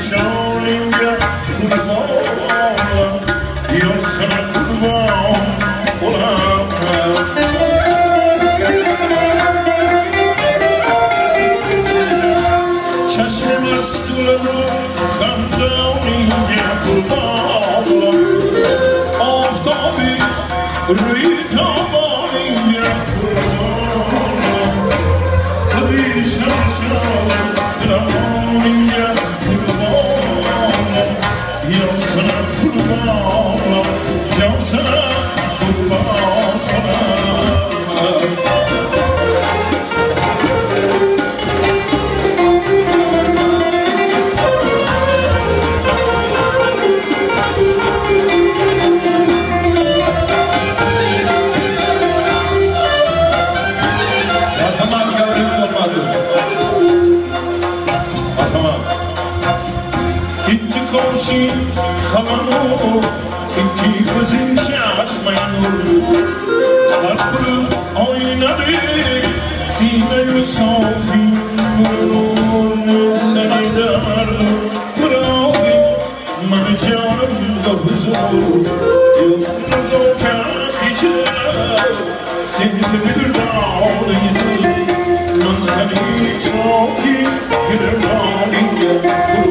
정리가 불어올라 이어서는 구멍 올라가 자신의 말씀으로 감동이 그냥 불어올라 어둠이 리듬 kavanoz İki kızın çaşmayan olur Kalkırı oynarı Sine-i sofi Vurur seni dar Kurabi Mercanında huzur Yıldız o kâhice Seni de bir dağlıydı Ben seni çok iyi Gider dağlıya